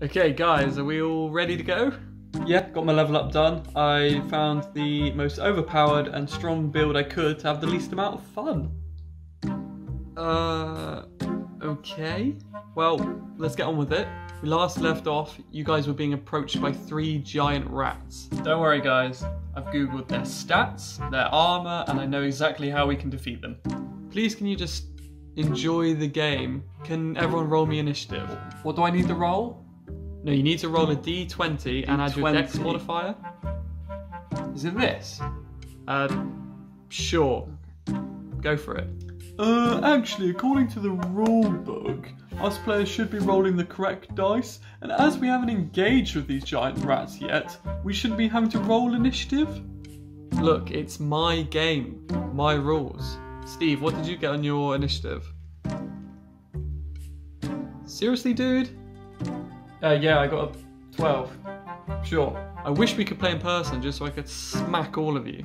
Okay, guys, are we all ready to go? Yeah, got my level up done. I found the most overpowered and strong build I could to have the least amount of fun. Uh, okay. Well, let's get on with it. We last left off, you guys were being approached by three giant rats. Don't worry, guys. I've googled their stats, their armor, and I know exactly how we can defeat them. Please, can you just enjoy the game? Can everyone roll me initiative? What do I need to roll? No, you need to roll a d20 and add your dex modifier. Is it this? Uh, sure. Go for it. Uh, actually, according to the rule book, us players should be rolling the correct dice, and as we haven't engaged with these giant rats yet, we shouldn't be having to roll initiative. Look, it's my game, my rules. Steve, what did you get on your initiative? Seriously, dude? Uh, yeah, I got a 12. Sure. I wish we could play in person just so I could smack all of you.